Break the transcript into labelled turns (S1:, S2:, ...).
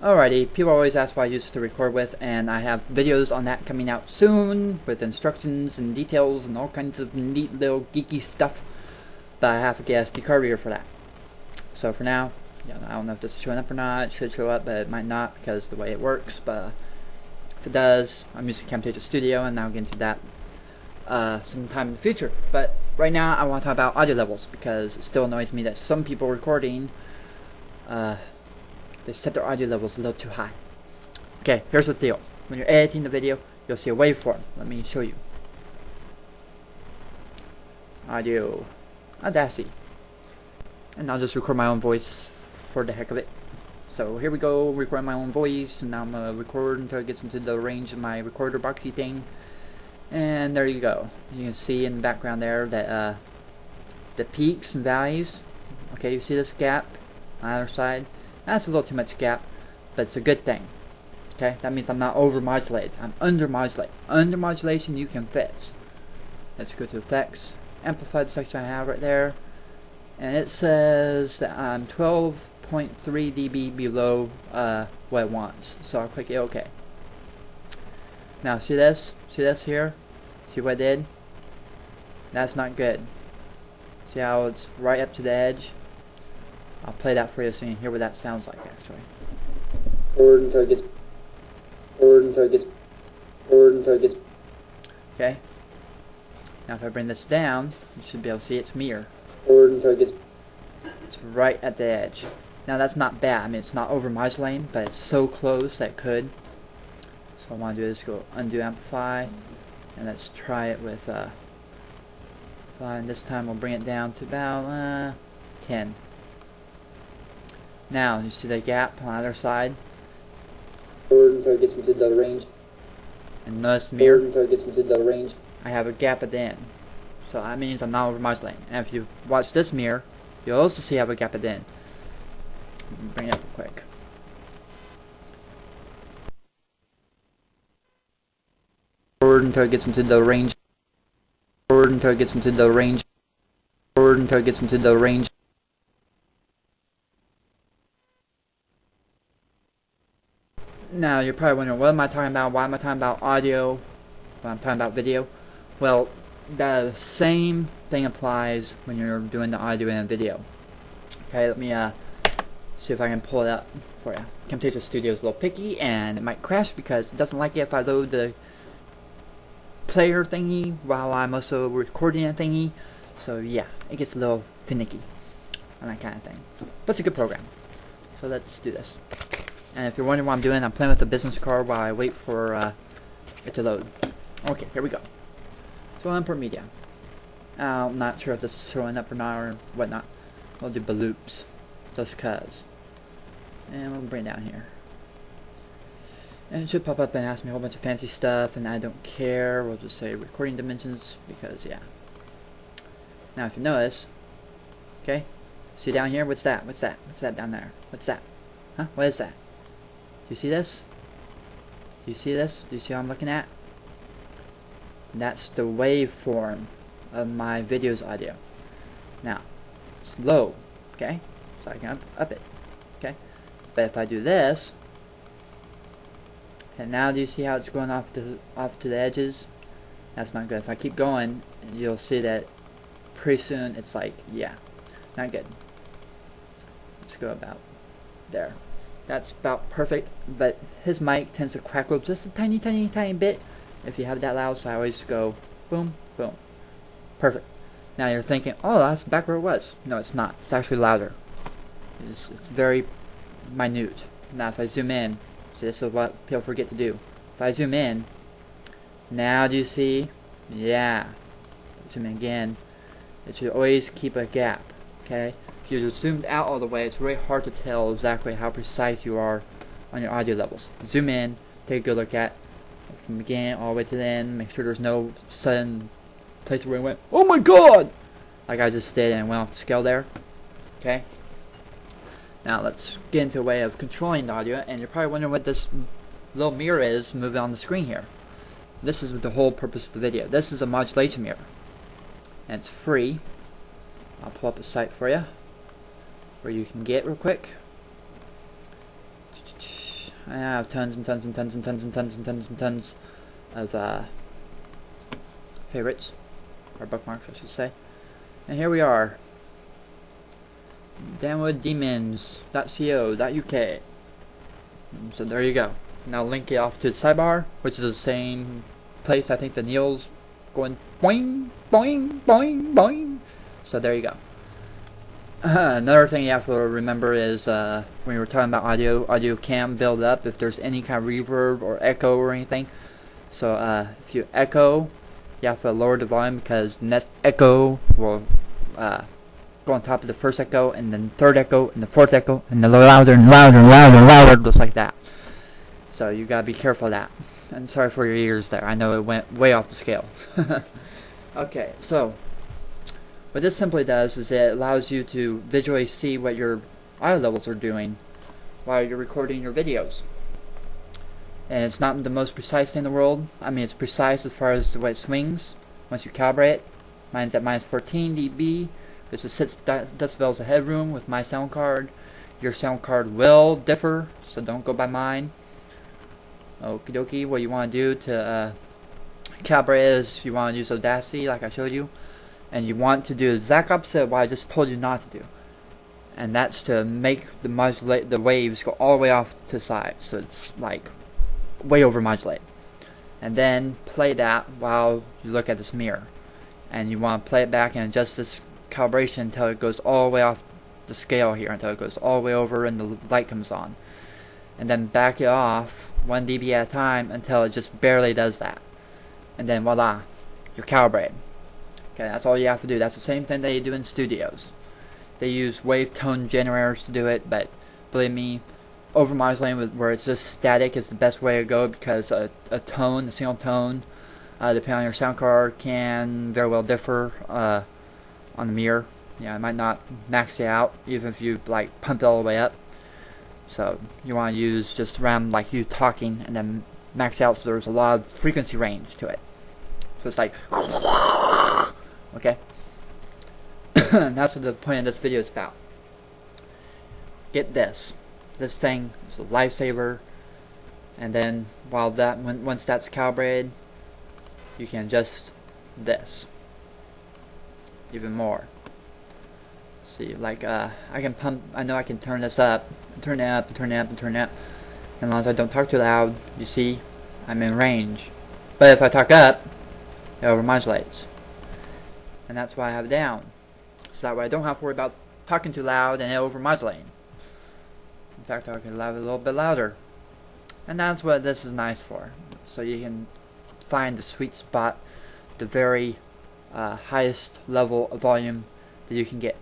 S1: Alrighty, people always ask what I use to record with, and I have videos on that coming out soon with instructions and details and all kinds of neat little geeky stuff. But I have to get a SD card reader for that. So for now, yeah, I don't know if this is showing up or not. It should show up, but it might not because the way it works. But if it does, I'm using Camtasia Studio, and I'll get into that uh, sometime in the future. But right now, I want to talk about audio levels because it still annoys me that some people recording. Uh, they set their audio levels a little too high. Okay, here's the deal. When you're editing the video, you'll see a waveform. Let me show you. Audio. Audacity. And I'll just record my own voice for the heck of it. So here we go, recording my own voice, and now I'm gonna record until it gets into the range of my recorder boxy thing. And there you go. You can see in the background there that uh, the peaks and valleys. Okay, you see this gap on the other side? That's a little too much gap, but it's a good thing. Okay, that means I'm not over modulated. I'm under modulated. Under modulation you can fix. Let's go to effects. Amplify the section I have right there. And it says that I'm 12.3 dB below uh, what it wants. So I'll click OK. Now see this? See this here? See what I did? That's not good. See how it's right up to the edge? I'll play that for you so you can hear what that sounds like actually.
S2: Forward until it gets forward until it gets forward until it gets
S1: Okay? Now if I bring this down, you should be able to see it's meter.
S2: forward until it gets
S1: It's right at the edge. Now that's not bad. I mean it's not over modulating, but it's so close that it could. So I want to do is go undo amplify, and let's try it with uh. And this time we'll bring it down to about uh, 10. Now you see the gap on the other side,
S2: forward until it gets into the range.
S1: and notice
S2: Forward until it gets into the range.
S1: I have a gap at the end. So that means I'm not over modulating. And if you watch this meter, you'll also see I have a gap at the end. Bring it up real quick. Forward until it gets into the range. Forward until it gets into the range. Forward until it gets into the range. Now you're probably wondering, what am I talking about? Why am I talking about audio? When I'm talking about video? Well, the same thing applies when you're doing the audio and a video. Okay, let me uh, see if I can pull it up for you. Camtasia Studio is a little picky and it might crash because it doesn't like it if I load the player thingy while I'm also recording a thingy. So yeah, it gets a little finicky and that kind of thing. But it's a good program. So let's do this. And if you're wondering what I'm doing, I'm playing with the business card while I wait for uh, it to load. Okay, here we go. So I'll import media. Uh, I'm not sure if this is showing up or not or whatnot. We'll do baloops. Just cuz. And we'll bring it down here. And it should pop up and ask me a whole bunch of fancy stuff and I don't care. We'll just say recording dimensions because yeah. Now if you notice, okay, see down here, what's that? What's that? What's that down there? What's that? Huh? What is that? Do you see this? Do you see this? Do you see what I'm looking at? That's the waveform of my video's audio. Now, it's low, okay? So I can up, up it, okay? But if I do this, and now do you see how it's going off to off to the edges? That's not good. If I keep going, you'll see that pretty soon it's like, yeah, not good. Let's go about there. That's about perfect, but his mic tends to crackle just a tiny, tiny, tiny bit if you have it that loud, so I always go boom, boom. Perfect. Now you're thinking, oh, that's back where it was. No, it's not. It's actually louder. It's, it's very minute. Now if I zoom in, see this is what people forget to do. If I zoom in, now do you see? Yeah. Zoom in again. It should always keep a gap, okay? If you're zoomed out all the way, it's really hard to tell exactly how precise you are on your audio levels. Zoom in, take a good look at from beginning all the way to the end. Make sure there's no sudden place where it went, oh my god! Like I just did and went off the scale there. Okay? Now let's get into a way of controlling the audio, and you're probably wondering what this little meter is moving on the screen here. This is the whole purpose of the video. This is a modulation meter. And it's free. I'll pull up a site for you where you can get real quick. I have tons and tons and tons and tons and tons and tons and tons of uh, favorites, or bookmarks, I should say. And here we are. DarkwoodDemons.co.uk. So there you go. Now link it off to the sidebar, which is the same place I think the Neil's going boing, boing, boing, boing. So there you go. another thing you have to remember is uh, when you were talking about audio, audio can build up if there's any kind of reverb or echo or anything. So uh, if you echo, you have to lower the volume because next echo will uh, go on top of the first echo, and then third echo, and the fourth echo, and the louder and louder and louder and louder, just like that. So you gotta be careful of that. And sorry for your ears there. I know it went way off the scale. okay, so what this simply does is it allows you to visually see what your audio levels are doing while you're recording your videos. And it's not the most precise thing in the world. I mean, it's precise as far as the way it swings once you calibrate it. Mine's at minus 14 dB. There's is 6 decibels of headroom with my sound card. Your sound card will differ, so don't go by mine. Okie dokie, what you want to do to uh, calibrate is you want to use Audacity like I showed you and you want to do the exact opposite of what I just told you not to do. And that's to make the modulate the waves go all the way off to the side, so it's like way over modulate. And then play that while you look at this meter. And you want to play it back and adjust this calibration until it goes all the way off the scale here, until it goes all the way over and the light comes on. And then back it off 1 dB at a time until it just barely does that. And then voila, you're calibrated. Okay, that's all you have to do. That's the same thing they do in studios. They use wave tone generators to do it, but believe me, over my modulating where it's just static is the best way to go because a, a tone, a single tone, uh, depending on your sound card, can very well differ uh, on the meter. Yeah, it might not max it out even if you like pump it all the way up. So you want to use just around like you talking and then max out so there's a lot of frequency range to it. So it's like Okay? that's what the point of this video is about. Get this. This thing is a lifesaver. And then while that when, once that's calibrated, you can adjust this even more. See, like uh, I can pump. I know I can turn this up, turn it up, and turn it up, and turn it up. And as long as I don't talk too loud, you see, I'm in range. But if I talk up, it overmodulates and that's why I have it down. So that way I don't have to worry about talking too loud and over modulating. In fact, I can have it a little bit louder. And that's what this is nice for. So you can find the sweet spot, the very uh, highest level of volume that you can get.